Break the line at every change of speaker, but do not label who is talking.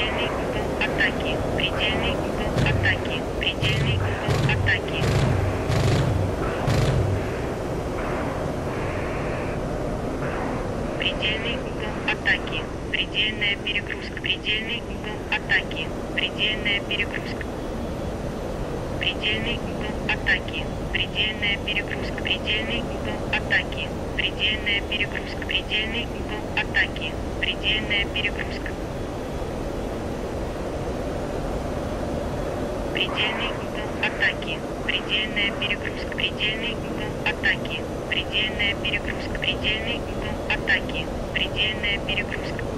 Предельный угол атаки. Предельный угол атаки. Предельный угол атаки. Предельный угол атаки. Предельная перегрузка. Предельный угол атаки. Предельная перегрузка. Предельный угол атаки. Предельная перегрузка. Предельный угол атаки. Предельная перегрузка. Предельный угол атаки. Предельная перегрузка. Предельный угол атаки. Предельная перегрузка. Предельный угол атаки. Предельная перегрузка. Предельный угол атаки. Предельная перегрузка.